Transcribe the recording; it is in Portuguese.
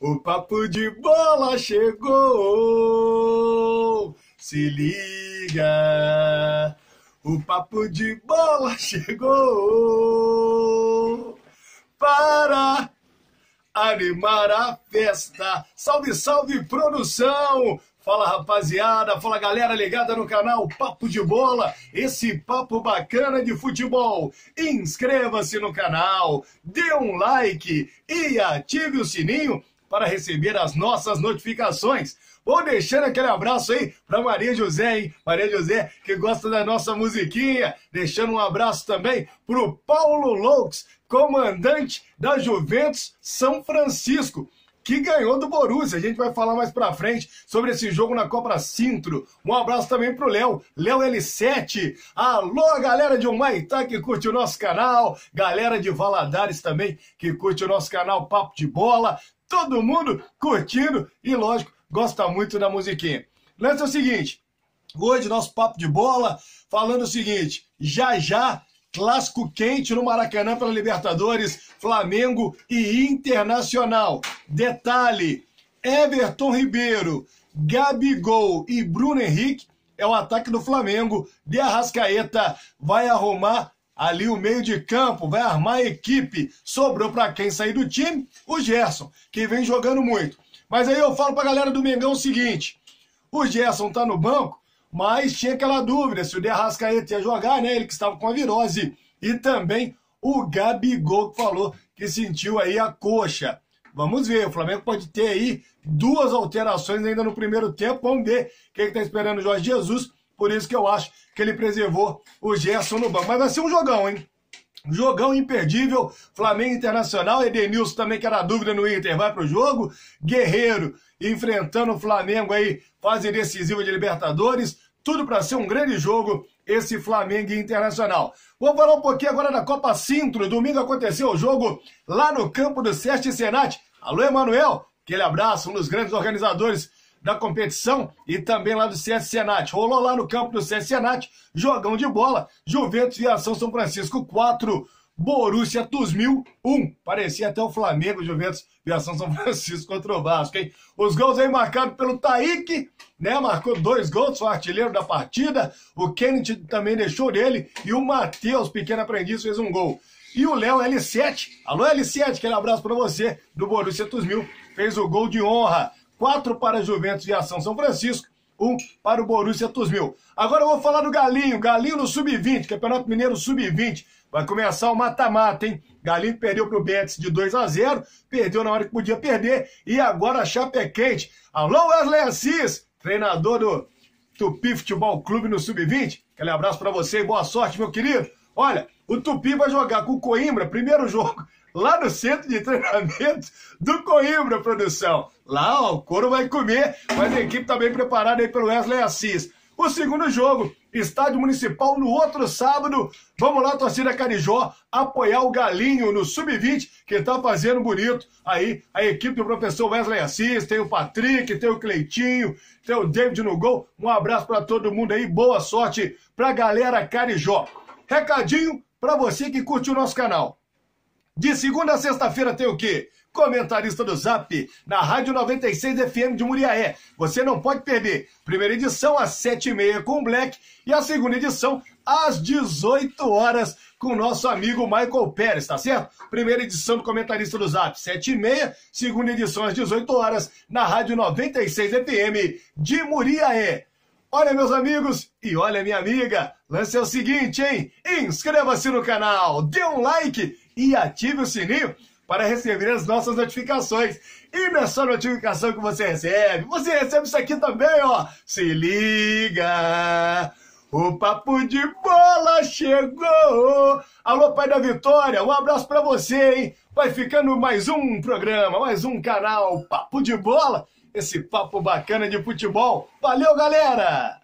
O papo de bola chegou. Se liga. O papo de bola chegou. Para animar a festa. Salve, salve, produção! Fala rapaziada, fala galera ligada no canal Papo de Bola, esse papo bacana de futebol. Inscreva-se no canal, dê um like e ative o sininho para receber as nossas notificações. Vou deixando aquele abraço aí para Maria José, hein? Maria José, que gosta da nossa musiquinha. Deixando um abraço também pro Paulo Loucos, comandante da Juventus São Francisco que ganhou do Borussia. A gente vai falar mais pra frente sobre esse jogo na Copa Sintro. Um abraço também pro Léo, Léo L7. Alô, galera de Humaitá que curte o nosso canal, galera de Valadares também que curte o nosso canal Papo de Bola. Todo mundo curtindo e, lógico, gosta muito da musiquinha. Lance é o seguinte, hoje nosso Papo de Bola falando o seguinte, já já Clássico quente no Maracanã pela Libertadores, Flamengo e Internacional. Detalhe: Everton Ribeiro, Gabigol e Bruno Henrique é o ataque do Flamengo. De Arrascaeta vai arrumar ali o meio de campo, vai armar a equipe. Sobrou para quem sair do time? O Gerson, que vem jogando muito. Mas aí eu falo para a galera do Mengão o seguinte: o Gerson tá no banco mas tinha aquela dúvida se o De Arrascaeta ia jogar, né? Ele que estava com a virose. E também o Gabigol falou que sentiu aí a coxa. Vamos ver, o Flamengo pode ter aí duas alterações ainda no primeiro tempo. Vamos ver o que está esperando o Jorge Jesus. Por isso que eu acho que ele preservou o Gerson no banco. Mas vai ser um jogão, hein? Jogão imperdível, Flamengo Internacional, Edenilson também que era dúvida no Inter, vai pro jogo, Guerreiro enfrentando o Flamengo aí, fase decisiva de Libertadores, tudo para ser um grande jogo esse Flamengo Internacional. Vamos falar um pouquinho agora da Copa Sintro, domingo aconteceu o jogo lá no campo do Seste Senat. Alô, Emanuel, aquele abraço, um dos grandes organizadores da competição e também lá do CS Senat. Rolou lá no campo do CS Senat, jogão de bola, Juventus e Ação São Francisco 4, Borussia Tusmil 1. Parecia até o Flamengo, Juventus e São Francisco contra o Vasco, hein? Os gols aí marcados pelo Taíque, né? Marcou dois gols, foi o artilheiro da partida. O Kennedy também deixou dele e o Matheus, pequeno aprendiz, fez um gol. E o Léo L7, alô L7, aquele abraço para você, do Borussia Tusmil, fez o gol de honra quatro para Juventus e Ação São Francisco, um para o Borussia Tusmil. Agora eu vou falar do Galinho, Galinho no Sub-20, Campeonato Mineiro Sub-20. Vai começar o mata-mata, hein? Galinho perdeu para o Betis de 2 a 0, perdeu na hora que podia perder, e agora a chapa é quente. Alô, Wesley Assis, treinador do Tupi Futebol Clube no Sub-20. Aquele abraço para você e boa sorte, meu querido. Olha, o Tupi vai jogar com o Coimbra, primeiro jogo, lá no centro de treinamento do Coimbra, produção. Lá, ó, o couro vai comer, mas a equipe está bem preparada aí pelo Wesley Assis. O segundo jogo, Estádio Municipal no outro sábado. Vamos lá, torcida Carijó, apoiar o Galinho no Sub-20, que tá fazendo bonito. Aí, a equipe do professor Wesley Assis, tem o Patrick, tem o Cleitinho, tem o David no gol. Um abraço para todo mundo aí, boa sorte pra galera Carijó. Recadinho para você que curte o nosso canal. De segunda a sexta-feira tem o quê? Comentarista do Zap, na Rádio 96 FM de Muriaé. Você não pode perder. Primeira edição às 7h30 com o Black e a segunda edição às 18 horas com o nosso amigo Michael Pérez, tá certo? Primeira edição do Comentarista do Zap, 7h30, segunda edição às 18 horas na Rádio 96 FM de Muriaé. Olha, meus amigos, e olha, minha amiga, lance é o seguinte, hein? Inscreva-se no canal, dê um like e ative o sininho para receber as nossas notificações. E não é só notificação que você recebe, você recebe isso aqui também, ó. Se liga! O papo de bola chegou! Alô, pai da Vitória, um abraço para você, hein? Vai ficando mais um programa, mais um canal Papo de Bola esse papo bacana de futebol. Valeu, galera!